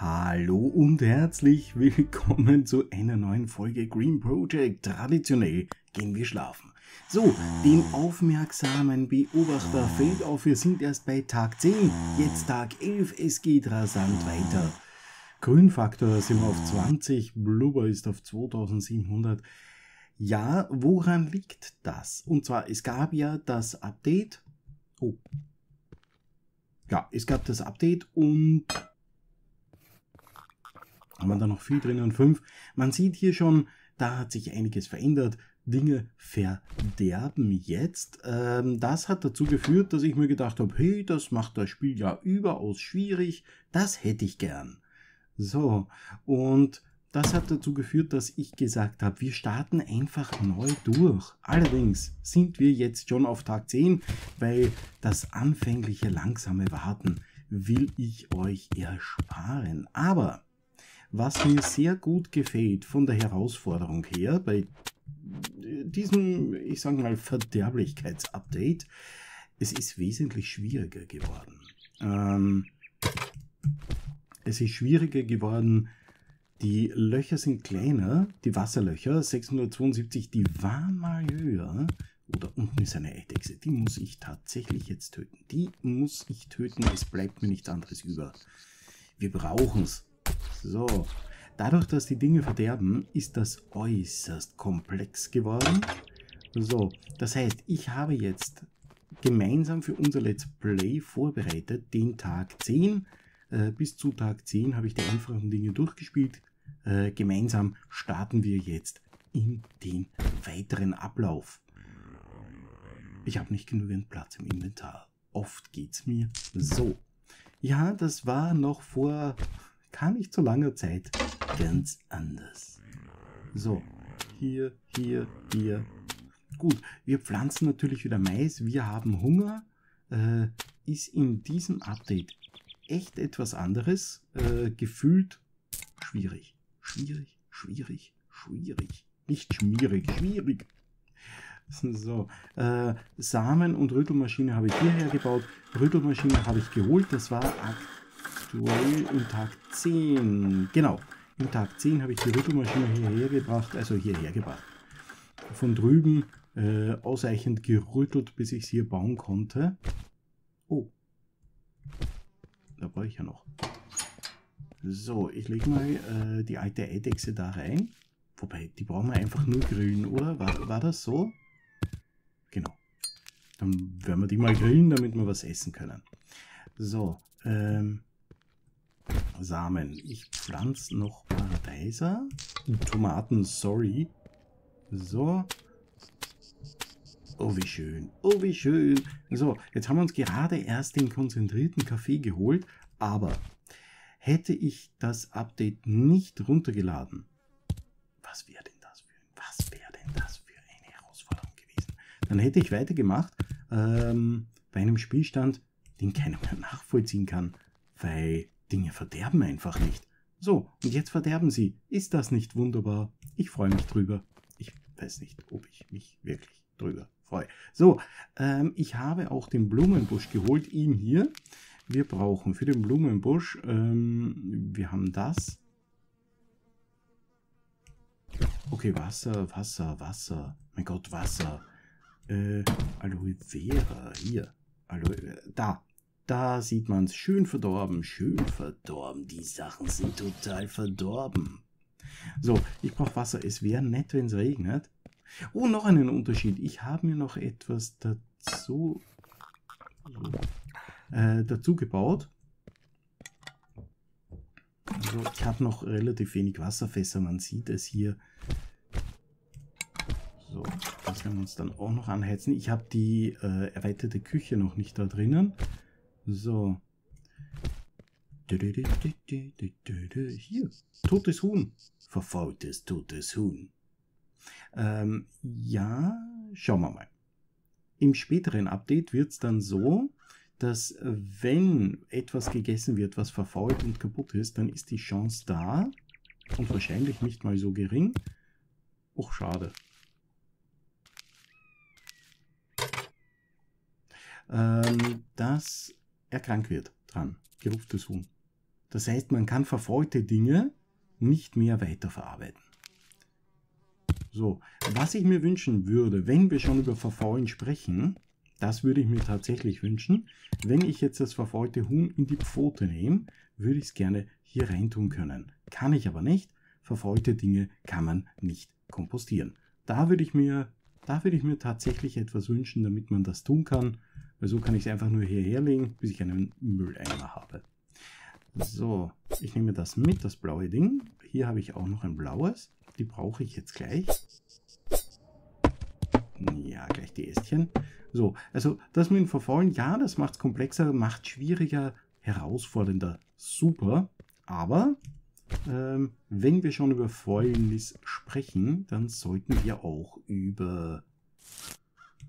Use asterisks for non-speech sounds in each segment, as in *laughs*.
Hallo und herzlich willkommen zu einer neuen Folge Green Project. Traditionell gehen wir schlafen. So, dem aufmerksamen Beobachter fällt auf, wir sind erst bei Tag 10, jetzt Tag 11, es geht rasant weiter. Grünfaktor sind wir auf 20, Blubber ist auf 2700. Ja, woran liegt das? Und zwar, es gab ja das Update. Oh. Ja, es gab das Update und haben wir da noch viel drin und 5. Man sieht hier schon, da hat sich einiges verändert. Dinge verderben jetzt. Ähm, das hat dazu geführt, dass ich mir gedacht habe, hey, das macht das Spiel ja überaus schwierig. Das hätte ich gern. So, und das hat dazu geführt, dass ich gesagt habe, wir starten einfach neu durch. Allerdings sind wir jetzt schon auf Tag 10, weil das anfängliche langsame Warten will ich euch ersparen. Aber was mir sehr gut gefällt von der Herausforderung her bei diesem, ich sage mal, Verderblichkeitsupdate, es ist wesentlich schwieriger geworden. Ähm, es ist schwieriger geworden, die Löcher sind kleiner, die Wasserlöcher, 672, die waren mal höher. Oder unten ist eine Eidechse, die muss ich tatsächlich jetzt töten. Die muss ich töten, es bleibt mir nichts anderes über. Wir brauchen es. So, dadurch, dass die Dinge verderben, ist das äußerst komplex geworden. So, das heißt, ich habe jetzt gemeinsam für unser Let's Play vorbereitet den Tag 10. Äh, bis zu Tag 10 habe ich die einfachen Dinge durchgespielt. Äh, gemeinsam starten wir jetzt in den weiteren Ablauf. Ich habe nicht genügend Platz im Inventar. Oft geht's mir so. Ja, das war noch vor gar nicht so langer Zeit ganz anders. So, hier, hier, hier. Gut, wir pflanzen natürlich wieder Mais. Wir haben Hunger. Äh, ist in diesem Update echt etwas anderes. Äh, gefühlt schwierig. Schwierig, schwierig, schwierig. Nicht schmierig, schwierig. So, äh, Samen und Rüttelmaschine habe ich hierher gebaut. Rüttelmaschine habe ich geholt. Das war aktuell im Tag 10. Genau, im Tag 10 habe ich die Rüttelmaschine hierher gebracht, also hierher gebracht. Von drüben äh, ausreichend gerüttelt, bis ich es hier bauen konnte. Oh, da war ich ja noch. So, ich lege mal äh, die alte Eidechse da rein. Wobei, die brauchen wir einfach nur grillen, oder? War, war das so? Genau. Dann werden wir die mal grillen, damit wir was essen können. So, ähm, Samen. Ich pflanze noch Paradeiser. Tomaten, sorry. So. Oh, wie schön. Oh, wie schön. So, jetzt haben wir uns gerade erst den konzentrierten Kaffee geholt, aber hätte ich das Update nicht runtergeladen, was wäre denn das für, denn das für eine Herausforderung gewesen? Dann hätte ich weitergemacht ähm, bei einem Spielstand, den keiner mehr *laughs* nachvollziehen kann, weil Dinge verderben einfach nicht. So, und jetzt verderben sie. Ist das nicht wunderbar? Ich freue mich drüber. Ich weiß nicht, ob ich mich wirklich drüber freue. So, ähm, ich habe auch den Blumenbusch geholt, ihm hier. Wir brauchen für den Blumenbusch, ähm, wir haben das. Okay, Wasser, Wasser, Wasser. Mein Gott, Wasser. Äh, Aloe Vera, hier. Aloe, da. Da sieht man es schön verdorben, schön verdorben. Die Sachen sind total verdorben. So, ich brauche Wasser. Es wäre nett, wenn es regnet. Oh, noch einen Unterschied. Ich habe mir noch etwas dazu, äh, dazu gebaut. Also ich habe noch relativ wenig Wasserfässer. Man sieht es hier. So, das werden wir uns dann auch noch anheizen. Ich habe die äh, erweiterte Küche noch nicht da drinnen. So. Hier, totes Huhn. Verfaultes, totes Huhn. Ähm, ja, schauen wir mal. Im späteren Update wird es dann so, dass wenn etwas gegessen wird, was verfault und kaputt ist, dann ist die Chance da und wahrscheinlich nicht mal so gering. Och, schade. Ähm, dass er krank wird dran. Gerupftes Huhn. Das heißt, man kann verfaulte Dinge nicht mehr weiterverarbeiten. So, was ich mir wünschen würde, wenn wir schon über Verfaulen sprechen, das würde ich mir tatsächlich wünschen. Wenn ich jetzt das verfaulte Huhn in die Pfote nehme, würde ich es gerne hier reintun können. Kann ich aber nicht. Verfaulte Dinge kann man nicht kompostieren. Da würde ich mir, da würde ich mir tatsächlich etwas wünschen, damit man das tun kann. Weil so kann ich es einfach nur hierher legen, bis ich einen Mülleimer habe. So, ich nehme das mit, das blaue Ding. Hier habe ich auch noch ein blaues. Die brauche ich jetzt gleich. Ja, gleich die Ästchen. So, also das mit dem Verfaulen, ja, das macht es komplexer, macht schwieriger, herausfordernder, super. Aber ähm, wenn wir schon über Fäulnis sprechen, dann sollten wir auch über,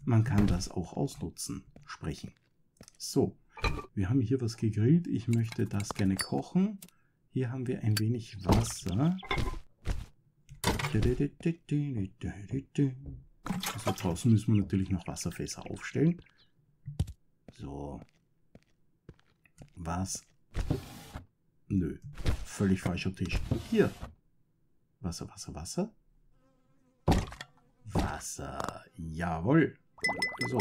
man kann das auch ausnutzen, sprechen. So, wir haben hier was gegrillt. Ich möchte das gerne kochen. Hier haben wir ein wenig Wasser. Also draußen müssen wir natürlich noch Wasserfässer aufstellen. So. Was? Nö. Völlig falscher Tisch. Hier. Wasser, Wasser, Wasser. Wasser. Jawohl. So.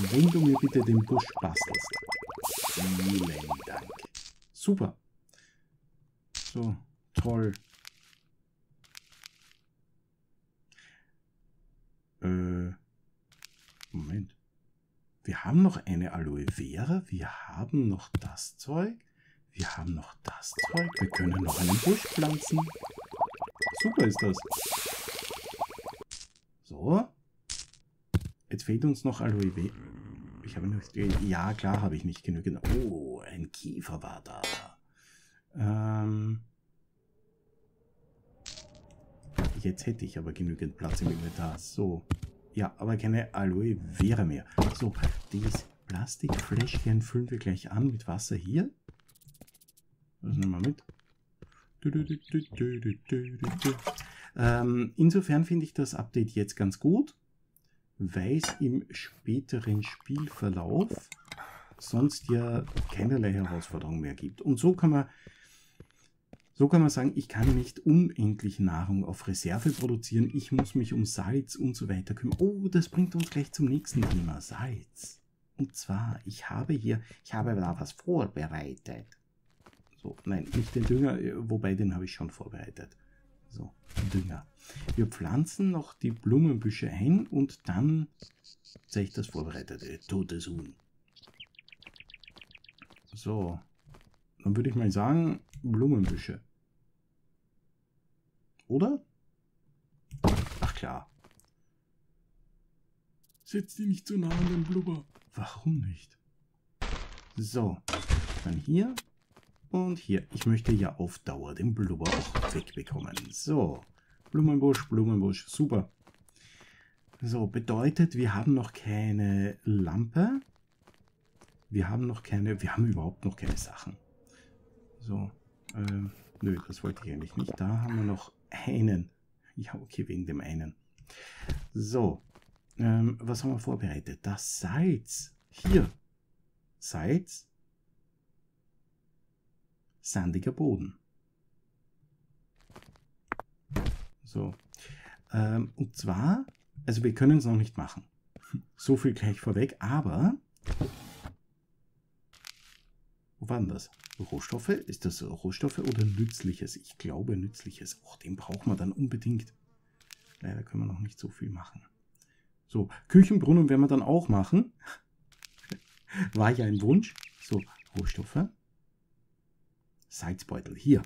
Wenn du mir bitte den Busch bastelst. Vielen Dank. Super. So, toll. Äh, Moment. Wir haben noch eine Aloe Vera. Wir haben noch das Zeug. Wir haben noch das Zeug. Wir können noch einen Busch pflanzen. Super ist das. So. Jetzt fehlt uns noch Aloe Vera. Ich habe noch... Ja, klar habe ich nicht genügend... Oh, ein Kiefer war da. Ähm... Jetzt hätte ich aber genügend Platz im Inventar. So. Ja, aber keine Aloe Vera mehr. So, dieses Plastikfläschchen füllen wir gleich an mit Wasser hier. Das nehmen wir mit. Ähm, insofern finde ich das Update jetzt ganz gut, weil es im späteren Spielverlauf sonst ja keinerlei Herausforderungen mehr gibt. Und so kann man so kann man sagen, ich kann nicht unendlich Nahrung auf Reserve produzieren, ich muss mich um Salz und so weiter kümmern. Oh, das bringt uns gleich zum nächsten Thema, Salz. Und zwar, ich habe hier, ich habe da was vorbereitet. So, nein, nicht den Dünger, wobei den habe ich schon vorbereitet. So, Dünger. Wir pflanzen noch die Blumenbüsche ein und dann zeige ich das vorbereitete totes Huhn. So, dann würde ich mal sagen, Blumenbüsche. Oder? Ach klar. Setz dich nicht zu nah an den Blubber. Warum nicht? So, dann hier und hier. Ich möchte ja auf Dauer den Blubber auch wegbekommen. So, Blumenbusch, Blumenbusch, super. So, bedeutet, wir haben noch keine Lampe. Wir haben noch keine, wir haben überhaupt noch keine Sachen. So, ähm, nö, das wollte ich eigentlich nicht. Da haben wir noch einen. Ja, okay, wegen dem einen. So, ähm, was haben wir vorbereitet? Das Salz. Hier. Salz. Sandiger Boden. So. Ähm, und zwar, also wir können es noch nicht machen. *laughs* So viel gleich vorweg, aber wo war denn das? Rohstoffe? Ist das Rohstoffe oder Nützliches? Ich glaube Nützliches. Och, den brauchen wir dann unbedingt. Leider können wir noch nicht so viel machen. So, Küchenbrunnen werden wir dann auch machen. *laughs* War ja ein Wunsch. So, Rohstoffe. Salzbeutel. Hier.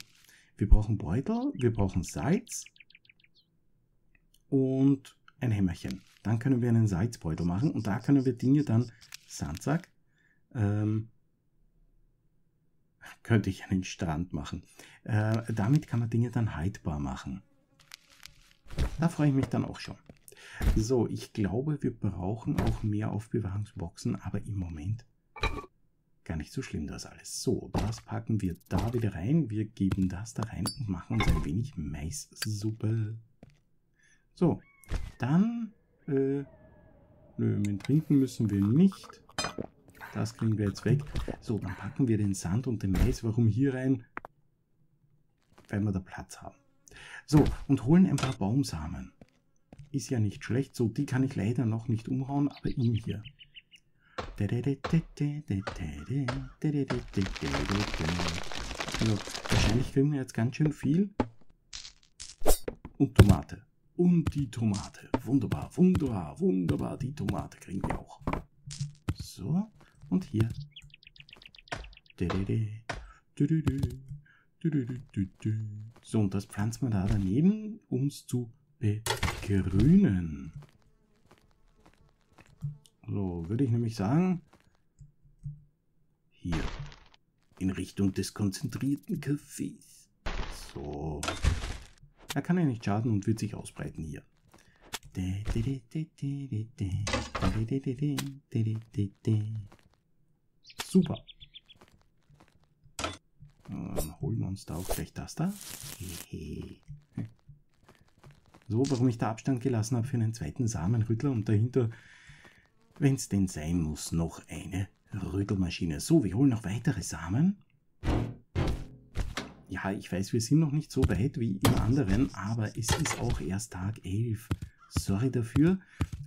Wir brauchen Beutel, wir brauchen Salz und ein Hämmerchen. Dann können wir einen Salzbeutel machen und da können wir Dinge dann, Sandsack, ähm, könnte ich einen Strand machen. Äh, damit kann man Dinge dann haltbar machen. Da freue ich mich dann auch schon. So, ich glaube, wir brauchen auch mehr Aufbewahrungsboxen, aber im Moment gar nicht so schlimm das alles. So, das packen wir da wieder rein. Wir geben das da rein und machen uns ein wenig Maissuppe. So, dann, äh, nö, mit trinken müssen wir nicht. Das kriegen wir jetzt weg. So, dann packen wir den Sand und den Mais. Warum hier rein? Weil wir da Platz haben. So, und holen ein paar Baumsamen. Ist ja nicht schlecht. So, die kann ich leider noch nicht umhauen, aber ihn hier. Also, wahrscheinlich kriegen wir jetzt ganz schön viel. Und Tomate. Und die Tomate. Wunderbar, wunderbar, wunderbar. Die Tomate kriegen wir auch. So, und hier. So, und das pflanzen wir da daneben, um es zu begrünen. So, würde ich nämlich sagen, hier, in Richtung des konzentrierten Kaffees. So. Er kann ja nicht schaden und wird sich ausbreiten hier. Super. Dann holen wir uns da auch gleich das da. So, warum ich da Abstand gelassen habe für einen zweiten Samenrüttler und dahinter wenn es denn sein muss, noch eine Rüttelmaschine. So, wir holen noch weitere Samen. Ja, ich weiß, wir sind noch nicht so weit wie im anderen, aber es ist auch erst Tag 11. Sorry dafür,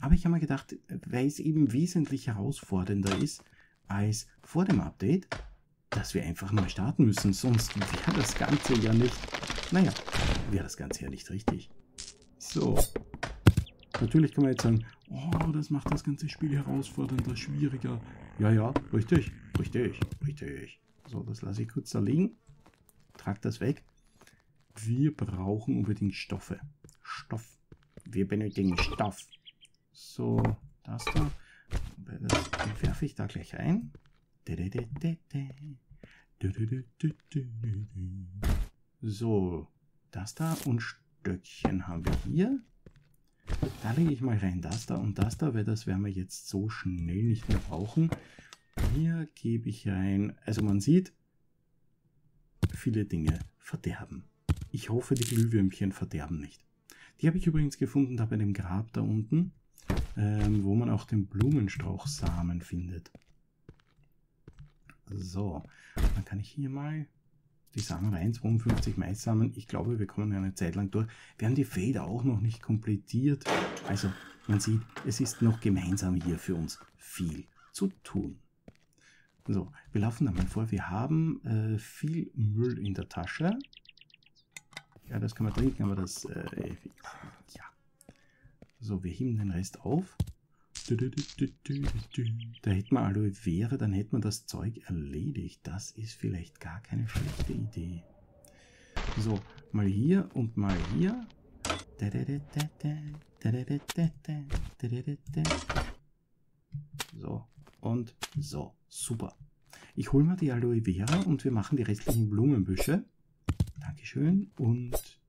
aber ich habe mir gedacht, weil es eben wesentlich herausfordernder ist als vor dem Update, dass wir einfach mal starten müssen, sonst wäre das Ganze ja nicht, naja, wäre das Ganze ja nicht richtig. So, natürlich kann man jetzt sagen, oh, das macht das ganze Spiel herausfordernder, schwieriger. Ja, ja, richtig, richtig, richtig. So, das lasse ich kurz da liegen. Trag das weg. Wir brauchen unbedingt Stoffe. Stoff. Wir benötigen Stoff. So, das da. Das werfe ich da gleich ein. So, das da und Stöckchen haben wir hier. Da lege ich mal rein das da und das da, weil das werden wir jetzt so schnell nicht mehr brauchen. Hier gebe ich rein, also man sieht, viele Dinge verderben. Ich hoffe, die Glühwürmchen verderben nicht. Die habe ich übrigens gefunden da bei dem Grab da unten, ähm, wo man auch den Blumenstrauchsamen findet. So, dann kann ich hier mal die Samen rein, 52 Maissamen. Ich glaube, wir kommen eine Zeit lang durch. Wir haben die Felder auch noch nicht komplettiert. Also man sieht, es ist noch gemeinsam hier für uns viel zu tun. So, wir laufen dann mal vor. Wir haben äh, viel Müll in der Tasche. Ja, das kann man trinken, aber das... Äh, ja. So, wir heben den Rest auf. Da hätten wir Aloe Vera, dann hätte man das Zeug erledigt. Das ist vielleicht gar keine schlechte Idee. So, mal hier und mal hier. So, und so. Super. Ich hole mal die Aloe Vera und wir machen die restlichen Blumenbüsche. Dankeschön und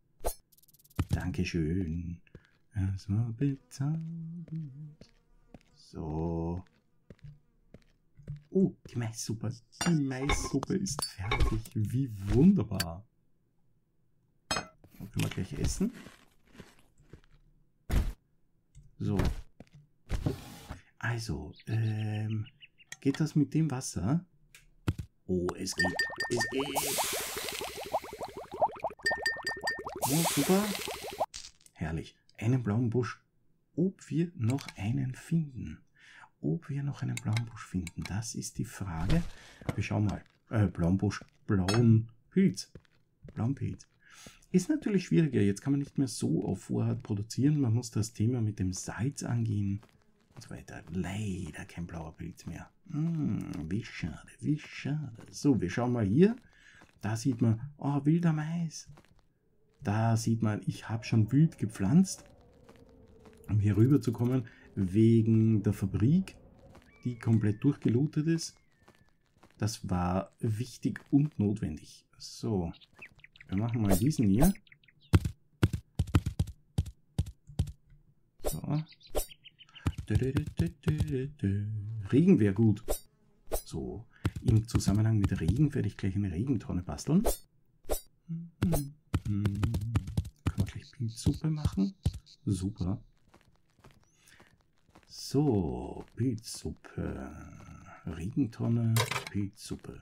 Dankeschön. Es war bezahlt. So. Oh, die Maissuppe. Die Maissuppe ist fertig. Wie wunderbar. Dann können wir gleich essen. So. Also, ähm, geht das mit dem Wasser? Oh, es geht. Es geht. Oh, super. Herrlich. Einen blauen Busch ob wir noch einen finden. Ob wir noch einen blauen Busch finden, das ist die Frage. Wir schauen mal. Äh, blauen Busch, blauen Pilz. Blauen Pilz. Ist natürlich schwieriger. Jetzt kann man nicht mehr so auf Vorrat produzieren. Man muss das Thema mit dem Salz angehen und so weiter. Leider kein blauer Pilz mehr. Hm, wie schade, wie schade. So, wir schauen mal hier. Da sieht man, oh, wilder Mais. Da sieht man, ich habe schon wild gepflanzt um hier rüber zu kommen, wegen der Fabrik, die komplett durchgelootet ist. Das war wichtig und notwendig. So, wir machen mal diesen hier. So. Regen wäre gut. So, im Zusammenhang mit Regen werde ich gleich eine Regentonne basteln. Können wir gleich Pilzsuppe machen? Super. So, Pilzsuppe. Regentonne, Pilzsuppe.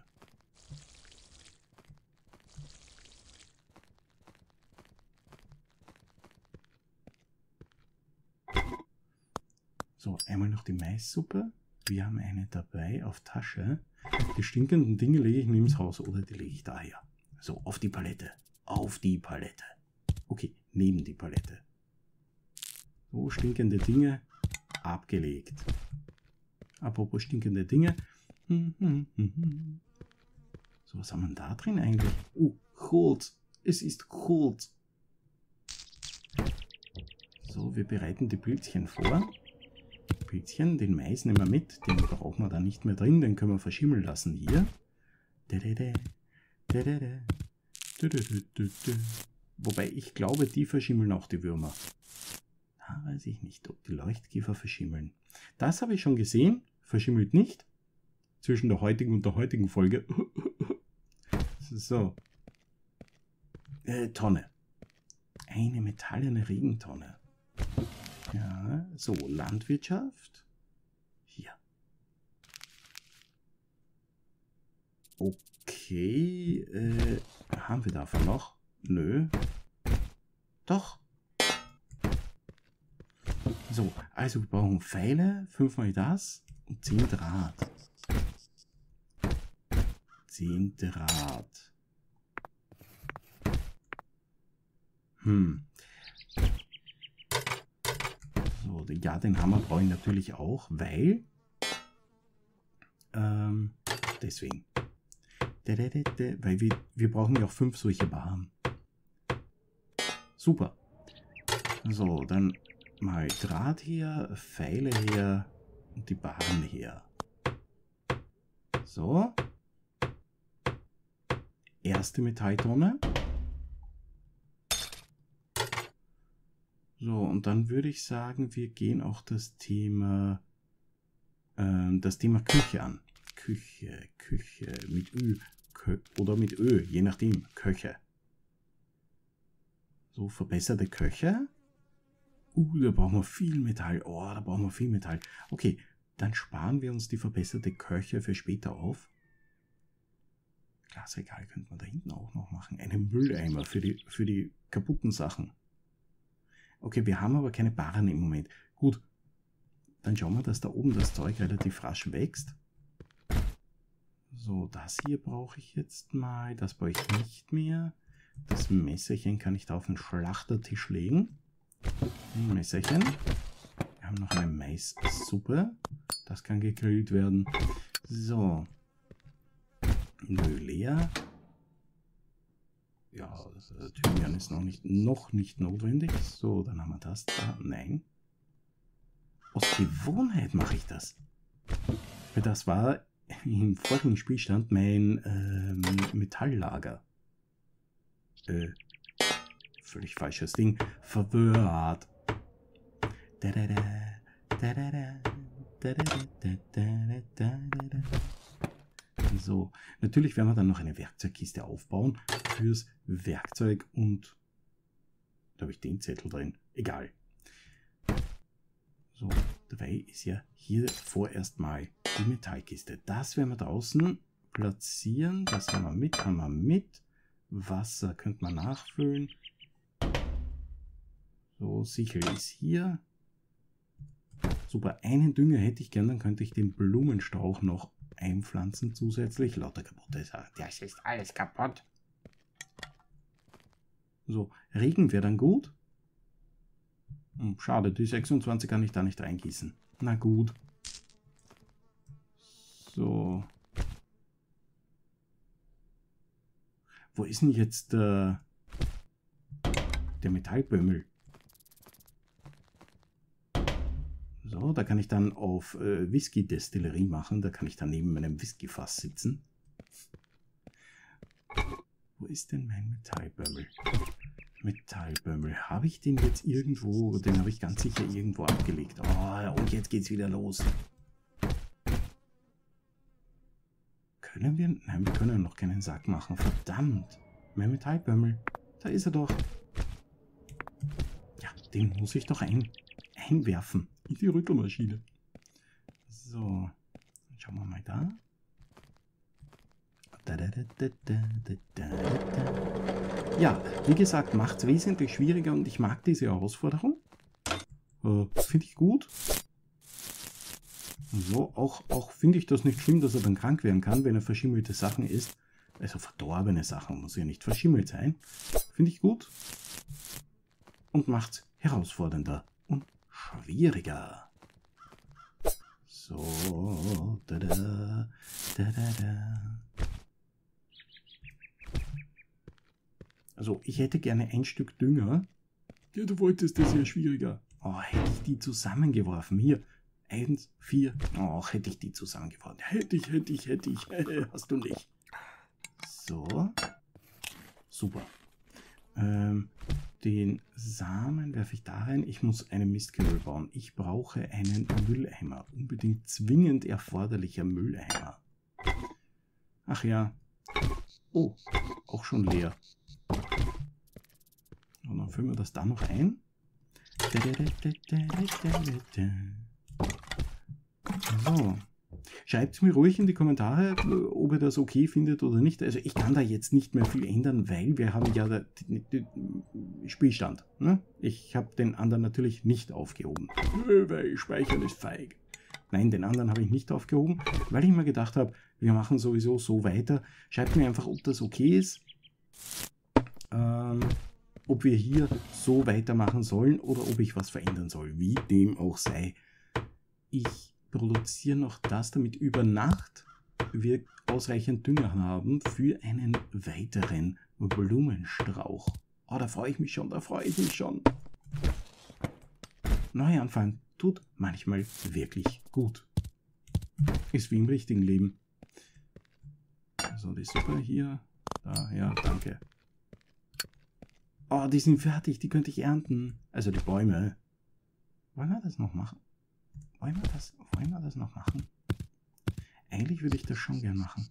So, einmal noch die Maissuppe. Wir haben eine dabei auf Tasche. Die stinkenden Dinge lege ich neben das Haus oder die lege ich daher. So, auf die Palette. Auf die Palette. Okay, neben die Palette. So, stinkende Dinge abgelegt. Apropos stinkende Dinge. So, was haben wir da drin eigentlich? Oh, Holz. Es ist Holz. So, wir bereiten die Pilzchen vor. Pilzchen, den Mais nehmen wir mit, den brauchen wir da nicht mehr drin, den können wir verschimmeln lassen hier. Wobei ich glaube, die verschimmeln auch die Würmer. Weiß ich nicht, ob die Leuchtkiefer verschimmeln. Das habe ich schon gesehen, verschimmelt nicht. Zwischen der heutigen und der heutigen Folge. *laughs* so. Äh, Tonne. Eine metallene Regentonne. Ja, so, Landwirtschaft. Hier. Okay, äh, haben wir davon noch? Nö. Doch. So, also wir brauchen Pfeile, fünfmal das und zehn Draht. Zehn Draht. Hm. So, ja, den Hammer brauche ich natürlich auch, weil ähm, deswegen. Weil wir, wir brauchen ja auch fünf solche Barren. Super. So, dann mal Draht her, Pfeile her und die Bahn her. So. Erste Metalltonne. So, und dann würde ich sagen, wir gehen auch das Thema, äh, das Thema Küche an. Küche, Küche mit Ü Kö oder mit Ö, je nachdem, Köche. So, verbesserte Köche. Uh, da brauchen wir viel Metall. Oh, da brauchen wir viel Metall. Okay, dann sparen wir uns die verbesserte Köche für später auf. Glasregal könnte man da hinten auch noch machen. Einen Mülleimer für die, für die kaputten Sachen. Okay, wir haben aber keine Barren im Moment. Gut, dann schauen wir, dass da oben das Zeug relativ rasch wächst. So, das hier brauche ich jetzt mal. Das brauche ich nicht mehr. Das Messerchen kann ich da auf den Schlachtertisch legen. Ein Messerchen. Wir haben noch eine Maissuppe. Das kann gegrillt werden. So. Nö, leer. Ja, Thymian ist noch nicht, noch nicht notwendig. So, dann haben wir das da. Nein. Aus Gewohnheit mache ich das. Weil das war im vorigen Spielstand mein ähm, Metalllager. Äh, völlig falsches Ding. Verwirrt. So, natürlich werden wir dann noch eine Werkzeugkiste aufbauen fürs Werkzeug und da habe ich den Zettel drin. Egal. So, dabei ist ja hier vorerst mal die Metallkiste. Das werden wir draußen platzieren. Das haben wir mit, haben wir mit. Wasser könnte man nachfüllen. So, Sichel ist hier. Super, einen Dünger hätte ich gern, dann könnte ich den Blumenstrauch noch einpflanzen zusätzlich. Lauter kaputte Sachen. Das ist alles kaputt. So, Regen wäre dann gut. Hm, schade, die 26 kann ich da nicht reingießen. Na gut. So. Wo ist denn jetzt äh, der Metallbömmel? So, da kann ich dann auf äh, Whisky-Destillerie machen. Da kann ich dann neben meinem Whiskyfass sitzen. Wo ist denn mein Metallbömmel? Metallbömmel. Habe ich den jetzt irgendwo? Den habe ich ganz sicher irgendwo abgelegt. Oh, und jetzt geht's wieder los. Können wir? Nein, wir können noch keinen Sack machen. Verdammt. Mein Metallbömmel. Da ist er doch. Ja, den muss ich doch ein, einwerfen. Die Rüttelmaschine. So. Schauen wir mal da. Ja, wie gesagt, macht es wesentlich schwieriger und ich mag diese Herausforderung. Äh, finde ich gut. So, auch, auch finde ich das nicht schlimm, dass er dann krank werden kann, wenn er verschimmelte Sachen isst. Also verdorbene Sachen muss ja nicht verschimmelt sein. Finde ich gut. Und macht es herausfordernder und schwieriger. So, da da, da da da. Also, ich hätte gerne ein Stück Dünger. Ja, du wolltest das ja schwieriger. Oh, hätte ich die zusammengeworfen. Hier, eins, vier. Oh, hätte ich die zusammengeworfen. Hätte ich, hätte ich, hätte ich. *laughs* Hast du nicht. So. Super. Ähm, den Samen werfe ich da rein. Ich muss einen Mistkübel bauen. Ich brauche einen Mülleimer. Unbedingt zwingend erforderlicher Mülleimer. Ach ja. Oh, auch schon leer. Und dann füllen wir das da noch ein. So. Schreibt mir ruhig in die Kommentare, ob ihr das okay findet oder nicht. Also ich kann da jetzt nicht mehr viel ändern, weil wir haben ja den Spielstand. Ne? Ich habe den anderen natürlich nicht aufgehoben, weil Speichern ist feig. Nein, den anderen habe ich nicht aufgehoben, weil ich mir gedacht habe, wir machen sowieso so weiter. Schreibt mir einfach, ob das okay ist. Ähm, ob wir hier so weitermachen sollen oder ob ich was verändern soll. Wie dem auch sei. Ich produziere noch das, damit über Nacht wir ausreichend Dünger haben für einen weiteren Blumenstrauch. Oh, da freue ich mich schon, da freue ich mich schon. Neuanfang tut manchmal wirklich gut. Ist wie im richtigen Leben. So, die Suppe hier. Da, ja, danke. Oh, die sind fertig, die könnte ich ernten. Also die Bäume. Wollen wir das noch machen? Wollen wir das, wollen wir das noch machen? Eigentlich würde ich das schon gern machen.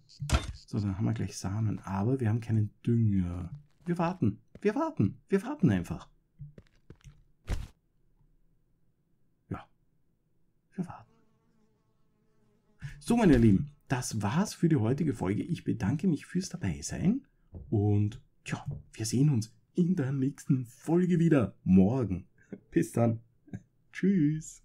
So, dann haben wir gleich Samen, aber wir haben keinen Dünger. Wir warten, wir warten, wir warten einfach. Ja, wir warten. So, meine Lieben, das war's für die heutige Folge. Ich bedanke mich fürs Dabeisein und tja, wir sehen uns in der nächsten Folge wieder morgen. *laughs* Bis dann. *laughs* Tschüss.